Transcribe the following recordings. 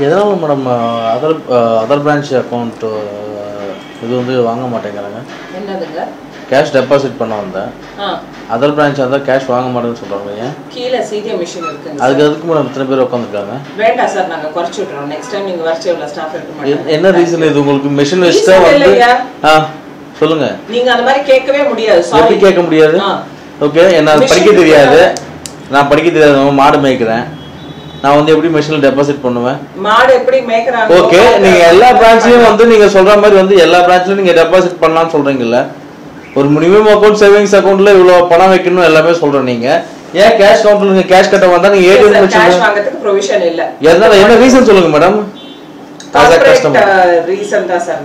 எதனால் madam other other branch account இது வந்து வாங்க மாட்டேங்கிறாங்க. என்னதுங்க? கேஷ் டெபாசிட் பண்ண வந்தேன். அதர் பிரான்ச் இருந்தால் கேஷ் வாங்க மாட்டேன்னு சொல்கிறாங்க ஏன்? கீழே சிடிஎம் மிஷின் இருக்குங்க அதுக்கு எதுக்கு மேடம் இத்தனை பேர் உட்காந்துருக்காங்க? வேண்டாம் சார் நாங்க குறைச்சு விட்டுறோம். நெக்ஸ்ட் டைம் நீங்க வரைச்சு எவ்வளவு ஸ்டாஃப் இருக்க மாட்டோம் என்ன ரீசன் இது? உங்களுக்கு மிஷின் வச்சுட்டா வந்து? ஆ சொல்லுங்க. நீங்க அந்த மாதிரி கேட்கவே முடியாது. எப்படி கேட்க முடியாது. ஓகே என்ன படிக்க தெரியாது. நான் படிக்க தெரியாது மாடு மேய்க்கிறேன். நான் வந்து எப்படி மிஷினில் டெபாசிட் பண்ணுவேன்? மாடு எப்படி மேய்க்கிறாங்க ஓகே நீங்க எல்லா பிரான்ச்லயும் வந்து நீங்க சொல்ற மாதிரி வந்து எல்லா பிரான்ச்லயும் நீங்க டெபாசிட் பண்ணலாம்னு சொல்றீங்கல்ல? ஒரு மினிமம் அக்கௌண்ட் சேவிங்ஸ் அக்கௌண்ட்ல இவ்வளவு பணம் வைக்கணும் எல்லாமே சொல்றேன் நீங்க. ஏன் கேஷ் கவுண்டர்ல நீங்க கேஷ் கட்ட வந்தா நீங்க ஏடிஎம் கேஷ் வச்சு வாங்குறதுக்கு ப்ரொவிஷன் இல்ல. எதனால? என்ன ரீசன் சொல்லுங்க மேடம்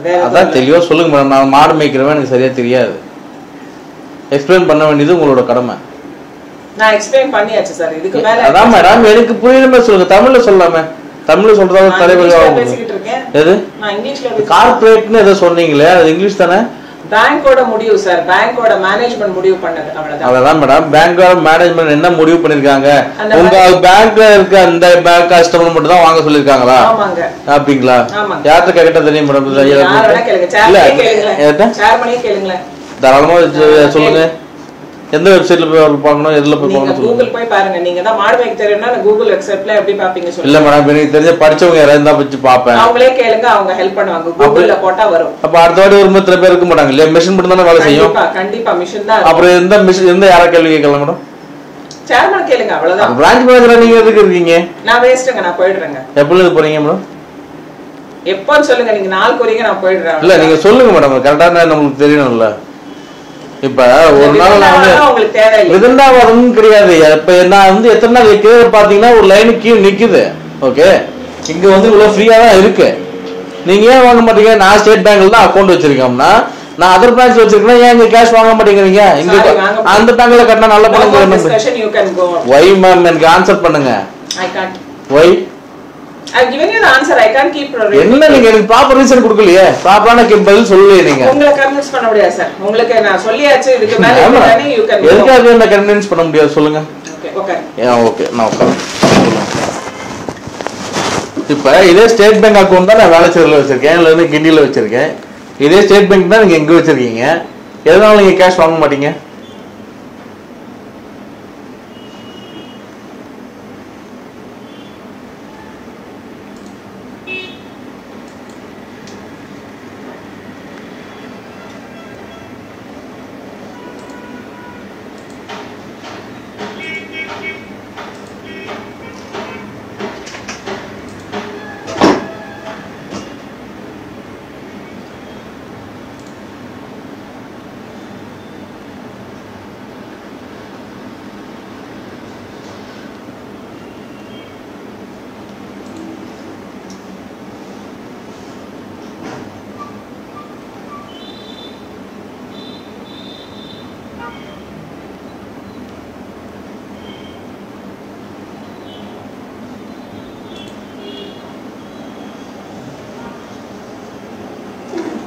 வேற அதான். தெளிவா சொல்லுங்க மேடம் நான் மாடு மேய்க்கிறவன் எனக்கு சரியா தெரியாது. எக்ஸ்பிளைன் பண்ண வேண்டியது உங்களோட கடமை. நான் எக்ஸ்பிளைன் பண்ணியாச்சு சார் இதுக்கு மேல அதான் மேடம் எனக்கு புரியுற மாதிரி சொல்லுங்க. தமிழ்ல சொல்லாம. தமிழ்ல சொல்றதா தலைவர். பேசிக்கிட்டு இருக்கேன். எது? நான் இங்கிலீஷ்ல கார்பரேட்னு ஏதோ சொன்னீங்களே அது இங்கிலீஷ் தானே? பேங்கோட முடிவு சார் பேங்கோட மேனேஜ்மெண்ட் முடிவு பண்ணது அவ்வளவுதான். அதான் மேடம் பேங்க் மேனேஜ்மெண்ட் என்ன முடிவு பண்ணிருக்காங்க? உங்க பேங்க்ல இருக்க அந்த பேங்க் கஸ்டமர் மட்டும் தான் வாங்க சொல்லிருக்காங்களா? ஆமாங்க. அப்படிங்களா. யார்கிட்ட கேட்டா தெரியும் மேடம் இல்ல தாராளமா சொல்லுங்க. எந்த வெப்சைட்ல போய் பார்க்கணும் எதுல போய் பார்க்கணும் கூகுள் போய் பாருங்க. நீங்க தான் மாடு மேய்க்க தெரியும்னா கூகுள் வெப்சைட்ல எப்படி பாப்பீங்க இல்ல சொல்லுங்க மேடம் எனக்கு தெரிஞ்ச படிச்சவங்க யாராவது இருந்தா வச்சு பார்ப்பேன். அவங்களே கேளுங்க அவங்க ஹெல்ப் பண்ணுவாங்க. கூகுள்ல போட்டா வரும். அப்ப அடுத்த வாட்டி ஒரு இத்தனை பேர் இருக்க மாட்டாங்க இல்லையா? மிஷின் மட்டும் தானே வேலை செய்யும்? கண்டிப்பா மிஷின் தான் அப்புறம் எந்த மிஷின் எந்த யாரா கேள்வி கேட்கலாம் மேடம் சேர்மன் கேளுங்க அவ்வளவுதான். பிரான்ச் மேனேஜரா நீங்க எதுக்கு இருக்கீங்க? நான் வேஸ்ட்டுங்க நான் போயிடுறேங்க. எப்பல போறீங்க மேடம் எப்போன்னு சொல்லுங்க நீங்க நாள் குறிங்க நான் போயிடுறேன். இல்ல நீங்க சொல்லுங்க மேடம் கரெக்டான நம்மளுக்கு தெரியணும்ல. இப்ப ஒரு நாள் நான் வந்து விருந்தாவனம் கிடையாது. இப்ப நான் வந்து எத்தனை நாள் வைக்கிறது பாத்தீங்கன்னா ஒரு லைனு கீழே நிக்குது. ஓகே இங்க வந்து இவ்வளவு ஃப்ரீயா தான் இருக்கு. நீங்க ஏன் வாங்க மாட்டீங்க? நான் ஸ்டேட் பேங்க்ல தான் அக்கௌண்ட் வச்சிருக்கோம்னா நான் அதர் பிரான்ச் வச்சிருக்கேன் ஏன் இங்க கேஷ் வாங்க மாட்டேங்கிறீங்க? இங்க அந்த பேங்க்ல கட்டினா நல்ல பணம். ஒய் மேம் எனக்கு ஆன்சர் பண்ணுங்க. Why I've given you the answer. I can't keep repeating. என்ன நீங்க எனக்கு ப்ராப்பர் ரீசன் கொடுக்கலையே? ப்ராப்பரான பதில் சொல்லலையே நீங்க. உங்களை கன்வின்ஸ் பண்ண முடியாது சார் உங்களுக்கு நான் சொல்லியாச்சு இதுக்கு மேல. எதுக்காக என்ன கன்வின்ஸ் பண்ண முடியாது சொல்லுங்க. ஓகே நான் உட்காந்து இப்போ இதே ஸ்டேட் பேங்க் அக்கௌண்ட் தான் நான் வேலைச்சேரியில் வச்சிருக்கேன். இல்லை இருந்து கிண்டியில் வச்சிருக்கேன். இதே ஸ்டேட் பேங்க் தான் நீங்கள் எங்கே வச்சிருக்கீங்க. எதனால நீங்கள் கேஷ் வாங்க மாட்டீங்க?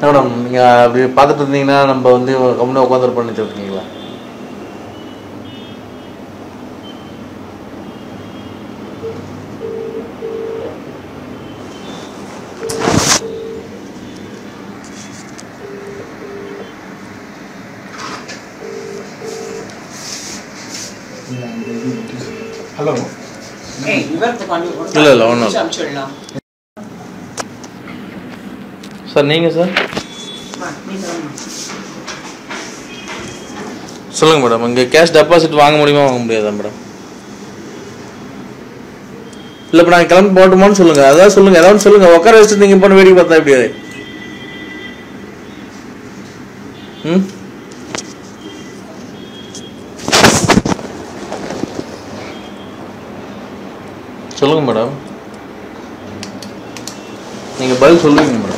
மேடம் நீங்கள் அப்படி பார்த்துட்டு இருந்தீங்கன்னா நம்ம வந்து கம்முன்னு உட்காந்துரு பண்ணிட்டு இருக்கீங்களா ஹலோ இல்ல, இல்ல, அனுப்பிச்சுடலாம். சார் நீங்கள் சார்? சொல்லுங்கள் மேடம் இங்கே கேஷ் டெபாசிட் வாங்க முடியுமா வாங்க முடியாதா மேடம்? இல்லை இப்போ நாங்கள் கிளம்பி போட்டுமான்னு சொல்லுங்கள் அதான் சொல்லுங்கள் ஏதாவது சொல்லுங்கள் உட்கார வச்சுட்டு நீங்கள் போன வேடிக்கை பார்த்தா எப்படி ம்? சொல்லுங்கள் மேடம். நீங்கள் பதில் சொல்லுவீங்க மேடம்.